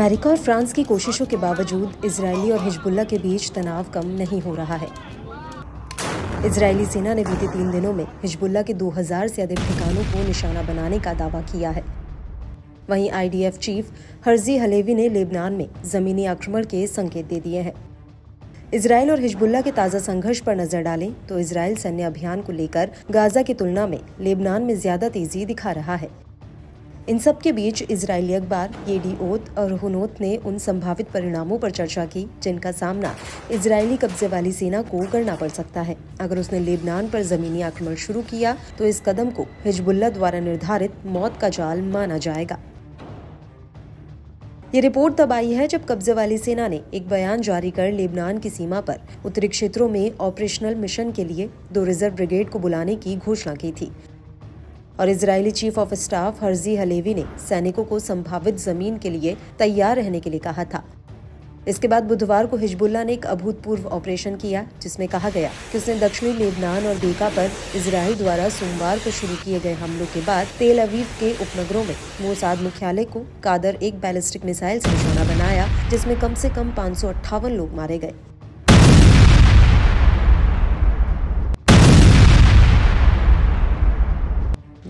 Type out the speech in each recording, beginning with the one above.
America और France की कोशिशों के बावजूद इसराइली और हिजबुल्ला के बीच तनाव कम नहीं हो रहा है। इसराइली सेना ने बीते तीन दिनों में हिजबुल्ला के 2000 से अधिक ठिकानों को निशाना बनाने का दावा किया है। वहीं आईडीएफ चीफ हर्जी हलेवी ने लेबनान में जमीनी आक्रमण के संकेत दे दिए हैं। इसराइल और हिजबुल्ला के ताज़ा संघर्ष पर नज़र डालें तो इसराइल सैन्य अभियान को लेकर गाजा की तुलना में लेबनान में ज़्यादा तेज़ी दिखा रहा है। इन सब के बीच इसराइली अखबार येडीओत और हुनोत ने उन संभावित परिणामों पर चर्चा की, जिनका सामना इसराइली कब्जे वाली सेना को करना पड़ सकता है। अगर उसने लेबनान पर जमीनी आक्रमण शुरू किया तो इस कदम को हिजबुल्ला द्वारा निर्धारित मौत का जाल माना जाएगा। ये रिपोर्ट तब आई है जब कब्जे वाली सेना ने एक बयान जारी कर लेबनान की सीमा पर उत्तरी क्षेत्रों में ऑपरेशनल मिशन के लिए दो रिज़र्व ब्रिगेड को बुलाने की घोषणा की थी। और Israeli chief of staff Herzi Halevi ने सैनिकों को संभावित ज़मीन के लिए तैयार रहने के लिए कहा था। इसके बाद बुधवार को हिजबुल्ला ने एक अभूतपूर्व ऑपरेशन किया, जिसमें कहा गया कि उसने दक्षिणी लेबनान और बेका पर इसराइल द्वारा सोमवार को शुरू किए गए हमलों के बाद तेल अवीव के उपनगरों में मोसाद मुख्यालय को कादर एक बैलिस्टिक मिसाइल से निशाना बनाया, जिसमें कम से कम पाँच सौ अट्ठावन लोग मारे गए।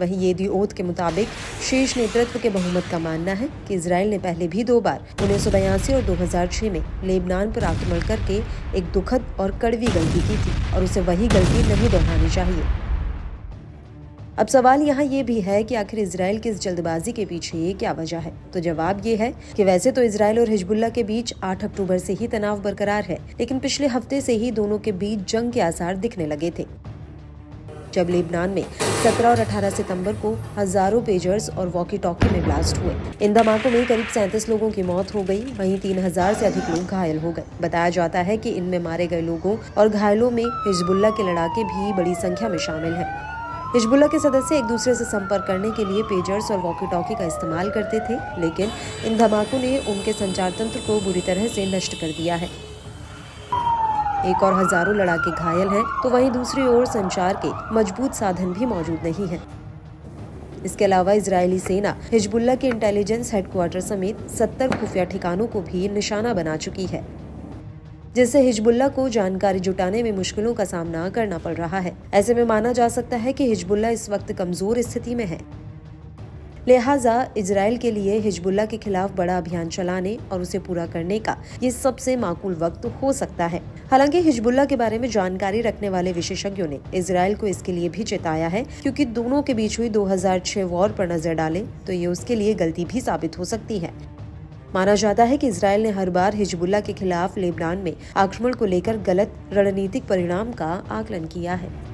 वहीं येदी ओत के मुताबिक शीर्ष नेतृत्व के बहुमत का मानना है कि इसराइल ने पहले भी दो बार उन्नीस और 2006 में लेबनान पर आक्रमण करके एक दुखद और कड़वी गलती की थी और उसे वही गलती नहीं दोहरानी चाहिए। अब सवाल यहाँ ये भी है कि आखिर इसराइल की इस जल्दबाजी के पीछे ये क्या वजह है? तो जवाब ये है कि वैसे तो इसराइल और हिजबुल्ला के बीच 8 अक्टूबर से ही तनाव बरकरार है, लेकिन पिछले हफ़्ते से ही दोनों के बीच जंग के आसार दिखने लगे थे। जब लेबनान में 17 और 18 सितंबर को हज़ारों पेजर्स और वॉकी टॉकी में ब्लास्ट हुए। इन धमाकों में करीब सैंतीस लोगों की मौत हो गई, वहीं तीन हज़ार से अधिक लोग घायल हो गए। बताया जाता है कि इनमें मारे गए लोगों और घायलों में हिजबुल्ला के लड़ाके भी बड़ी संख्या में शामिल है। हिजबुल्ला के सदस्य एक दूसरे से संपर्क करने के लिए पेजर्स और वॉकी टॉकी का इस्तेमाल करते थे, लेकिन इन धमाकों ने उनके संचार तंत्र को बुरी तरह से नष्ट कर दिया है। एक और हज़ारों लड़ाके घायल हैं तो वहीं दूसरी ओर संचार के मज़बूत साधन भी मौजूद नहीं है। इसके अलावा इजरायली सेना हिजबुल्ला के इंटेलिजेंस हेडक्वार्टर समेत 70 खुफिया ठिकानों को भी निशाना बना चुकी है, जिससे हिजबुल्ला को जानकारी जुटाने में मुश्किलों का सामना करना पड़ रहा है। ऐसे में माना जा सकता है कि हिजबुल्ला इस वक्त कमज़ोर स्थिति में है। लिहाजा इसराइल के लिए हिजबुल्ला के खिलाफ बड़ा अभियान चलाने और उसे पूरा करने का ये सबसे माकूल वक्त हो सकता है। हालाँकि हिजबुल्ला के बारे में जानकारी रखने वाले विशेषज्ञों ने इसराइल को इसके लिए भी चेताया है क्योंकि दोनों के बीच हुई 2006 वॉर पर नज़र डालें तो ये उसके लिए गलती भी साबित हो सकती है। माना जाता है कि इसराइल ने हर बार हिजबुल्ला के खिलाफ लेबनान में आक्रमण को लेकर गलत रणनीतिक परिणाम का आकलन किया है।